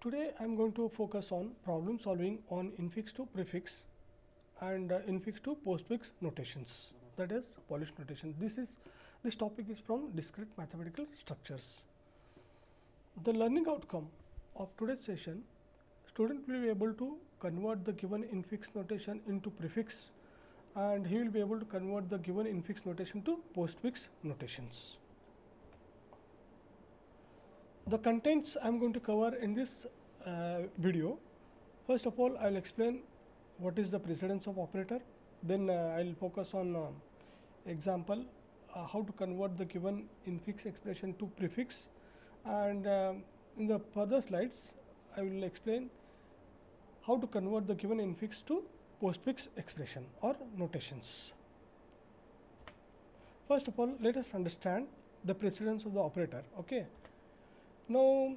Today I am going to focus on problem solving on infix to prefix and uh, infix to postfix notations that is Polish notation. This is this topic is from discrete mathematical structures. The learning outcome of today's session student will be able to convert the given infix notation into prefix and he will be able to convert the given infix notation to postfix notations. The contents I am going to cover in this uh, video. First of all, I will explain what is the precedence of operator. Then uh, I will focus on uh, example how to convert the given infix expression to prefix and um, in the further slides I will explain how to convert the given infix to postfix expression or notations. First of all, let us understand the precedence of the operator. Okay. Now,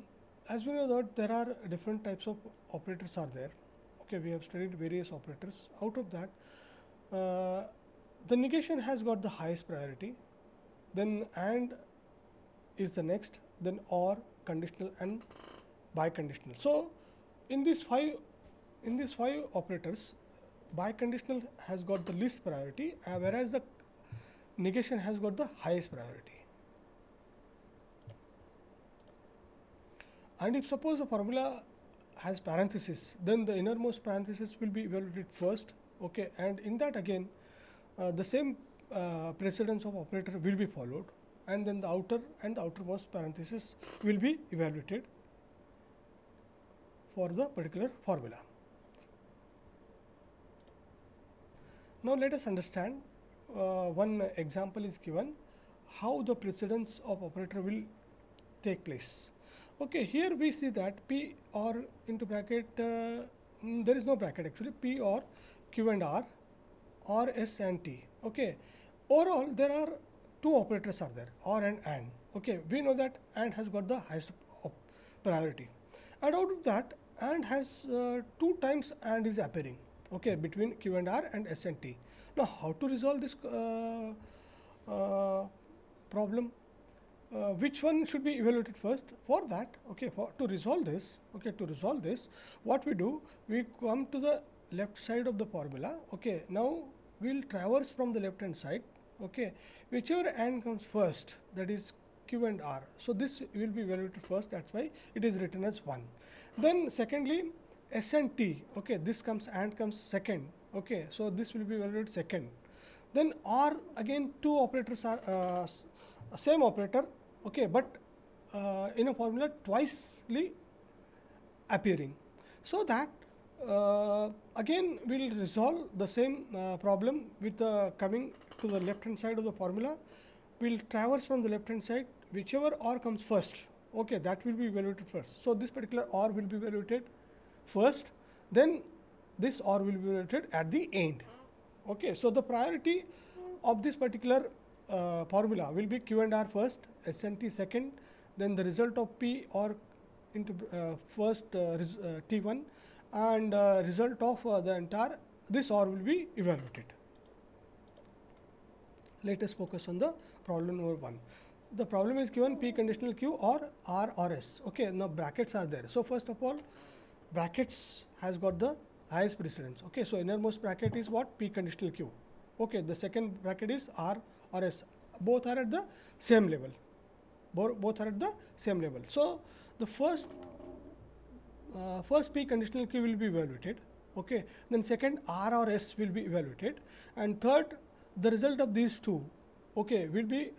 as we know that there are different types of operators are there. Okay, we have studied various operators. Out of that, uh, the negation has got the highest priority. Then and is the next. Then or conditional and biconditional. So, in these five in these five operators, biconditional has got the least priority, uh, whereas the negation has got the highest priority. And if suppose the formula has parenthesis, then the innermost parenthesis will be evaluated first. Okay, and in that again, uh, the same uh, precedence of operator will be followed, and then the outer and the outermost parenthesis will be evaluated for the particular formula. Now, let us understand uh, one example is given how the precedence of operator will take place. Okay, here we see that P or into bracket uh, mm, there is no bracket actually P or Q and R or S and T. Okay, overall there are two operators are there or and and. Okay, we know that and has got the highest priority, and out of that and has uh, two times and is appearing okay, between Q and R and S and T. Now, how to resolve this uh, uh, problem? Uh, which one should be evaluated first? For that, okay, for to resolve this, okay, to resolve this, what we do? We come to the left side of the formula. Okay, now we will traverse from the left hand side. Okay, whichever and comes first, that is Q and or. So, this will be evaluated first. That's why it is written as one. Then, secondly, S and T, okay, this comes and comes second, okay, so this will be evaluated second. Then R again two operators are uh, same operator, okay, but uh, in a formula twicely appearing. So that uh, again we will resolve the same uh, problem with the coming to the left hand side of the formula. We will traverse from the left hand side whichever or comes first, okay, that will be evaluated first. So this particular R will be evaluated first, then this or will be evaluated at the end. Okay. So, the priority of this particular uh, formula will be Q and R first, S and T second, then the result of P or into uh, first uh, T1 and uh, result of uh, the entire this or will be evaluated. Let us focus on the problem number 1 the problem is given p conditional q or r or s okay now brackets are there so first of all brackets has got the highest precedence. Okay, so innermost bracket is what p conditional q. Okay, the second bracket is r or s. Both are at the same level. Both are at the same level. So the first uh, first p conditional q will be evaluated. Okay, then second r or s will be evaluated, and third the result of these two. Okay, will be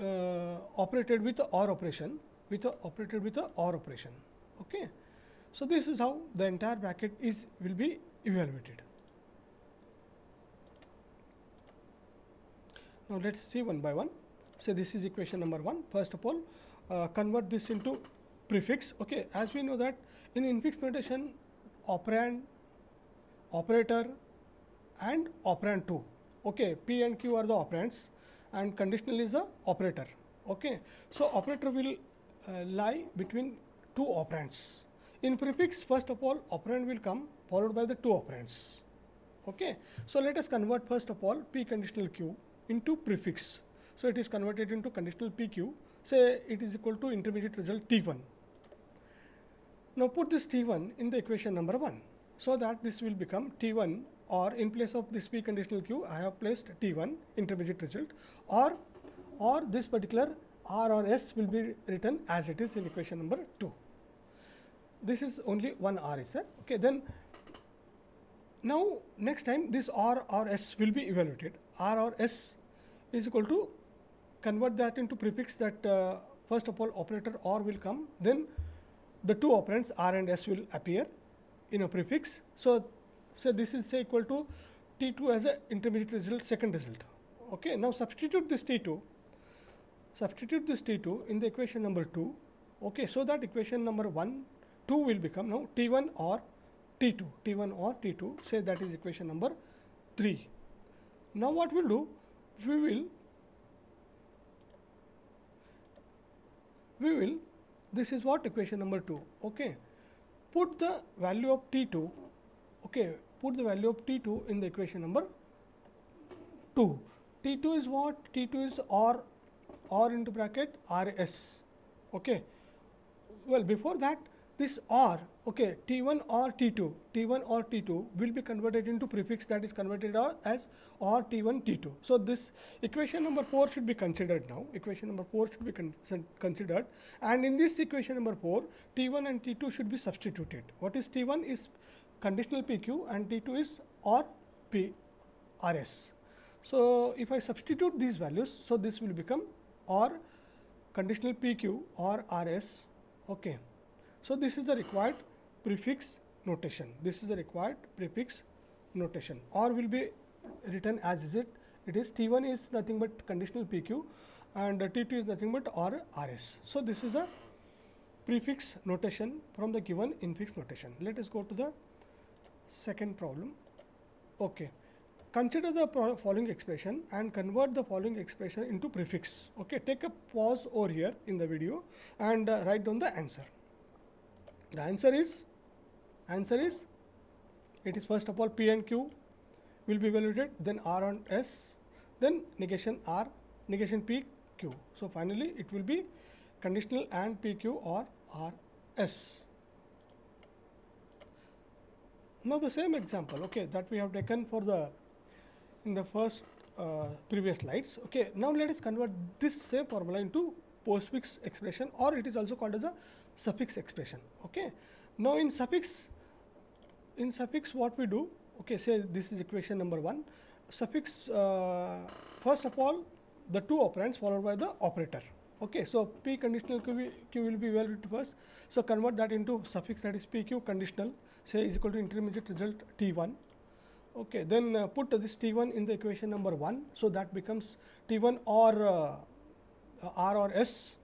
uh, operated with the OR operation with a operated with a OR operation. Okay. So, this is how the entire bracket is will be evaluated. Now, let us see one by one. So, this is equation number 1. First of all, uh, convert this into prefix. Okay. As we know that in infix notation, operand, operator and operand 2. Okay. P and Q are the operands and conditional is the operator. Okay. So, operator will uh, lie between two operands. In prefix, first of all, operand will come followed by the two operands. Okay. So, let us convert first of all p conditional q into prefix. So, it is converted into conditional pq, say it is equal to intermediate result t1. Now put this T1 in the equation number 1. So that this will become T1 or in place of this P conditional Q I have placed T1 intermediate result or or this particular R or S will be written as it is in equation number 2. This is only one R is there. Okay, then now next time this R or S will be evaluated. R or S is equal to convert that into prefix that uh, first of all operator OR will come then the two operands R and S will appear in a prefix. So, so this is say equal to T2 as a intermediate result second result. Okay. Now, substitute this T2 substitute this T2 in the equation number 2. Okay. So, that equation number 1 2 will become now T1 or T2 T1 or T2 say that is equation number 3. Now, what we will do we will we will this is what equation number 2 okay? Put the value of t2 okay put the value of t2 in the equation number 2 t2 is what? T2 is or or into bracket rs okay? Well before that this or okay t1 or t2 t1 or t2 will be converted into prefix that is converted as or t1 t2 so this equation number 4 should be considered now equation number 4 should be con considered. And in this equation number 4 t1 and t2 should be substituted. What is t1 is conditional pq and t2 is or p rs so if i substitute these values so this will become or conditional pq or rs okay so, this is the required prefix notation. This is the required prefix notation or will be written as is it. It is T1 is nothing but conditional PQ and T2 is nothing but or RS. So, this is the prefix notation from the given infix notation. Let us go to the second problem. Okay. Consider the following expression and convert the following expression into prefix. Okay. Take a pause over here in the video and uh, write down the answer. The answer is answer is it is first of all P and Q will be evaluated then R and S then negation R negation P Q. So, finally, it will be conditional and P Q or R S. Now, the same example okay, that we have taken for the in the first uh, previous slides. Okay. Now, let us convert this same formula into postfix expression or it is also called as a suffix expression. Okay. Now, in suffix, in suffix what we do, okay, say this is equation number 1, suffix uh, first of all the two operands followed by the operator. Okay, so p conditional q, q will be evaluated first. So convert that into suffix that is pq conditional say is equal to intermediate result t1. Okay, then uh, put this t1 in the equation number 1. So that becomes t1 or uh, r or s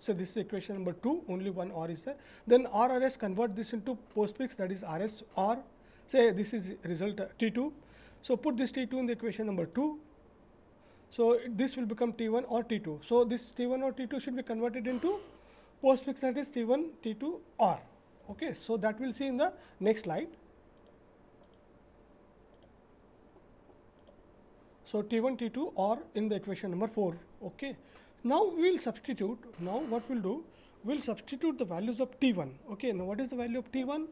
so, this is equation number 2 only one R is there. Then R R S convert this into postfix that is R S R say this is result uh, T 2. So, put this T 2 in the equation number 2. So, this will become T 1 or T 2. So, this T 1 or T 2 should be converted into postfix that is T 1 T 2 R. Okay. So, that we will see in the next slide. So, T 1 T 2 or in the equation number 4. Okay. Now, we will substitute, now what we will do, we will substitute the values of T1. Okay, now what is the value of T1?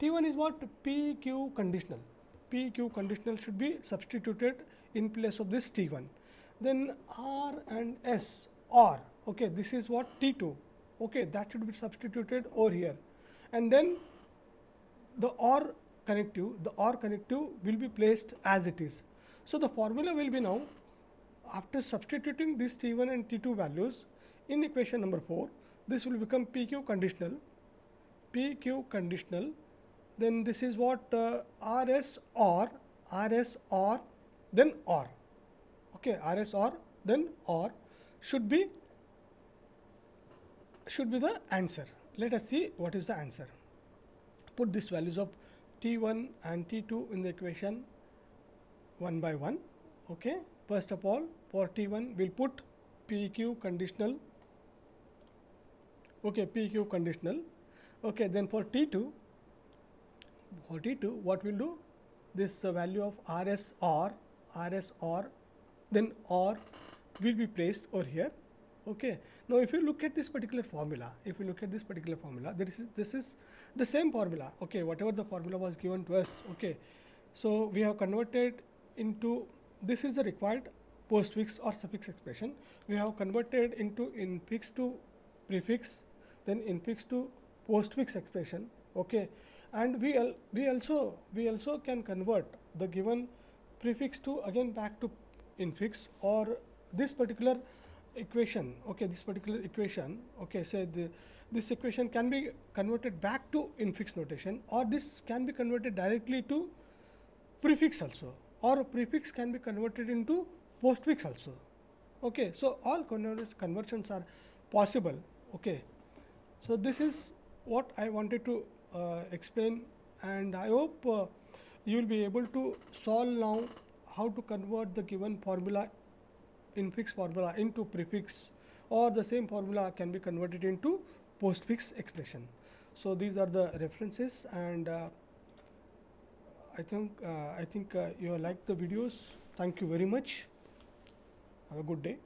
T1 is what? PQ conditional. PQ conditional should be substituted in place of this T1. Then R and S, R, okay, this is what T2, okay, that should be substituted over here. And then the OR connective, the OR connective will be placed as it is. So, the formula will be now after substituting these T1 and T2 values in equation number 4, this will become PQ conditional, PQ conditional, then this is what uh, RS or RS or then OR, okay, RS or then OR should be should be the answer. Let us see what is the answer. Put these values of T1 and T2 in the equation one by one, okay. First of all, for T1, we'll put PQ conditional. Okay, PQ conditional. Okay, then for T2, for T2, what we'll do? This uh, value of RSR, RSR, then or will be placed over here. Okay. Now, if you look at this particular formula, if you look at this particular formula, this is this is the same formula. Okay, whatever the formula was given to us. Okay, so we have converted into this is the required postfix or suffix expression. We have converted into infix to prefix, then infix to postfix expression. Okay, and we al we also we also can convert the given prefix to again back to infix or this particular equation okay this particular equation okay say the, this equation can be converted back to infix notation or this can be converted directly to prefix also or prefix can be converted into postfix also okay so all conversions are possible okay so this is what i wanted to uh, explain and i hope uh, you will be able to solve now how to convert the given formula infix formula into prefix or the same formula can be converted into postfix expression. So, these are the references and uh, I think uh, I think uh, you liked the videos. Thank you very much. Have a good day.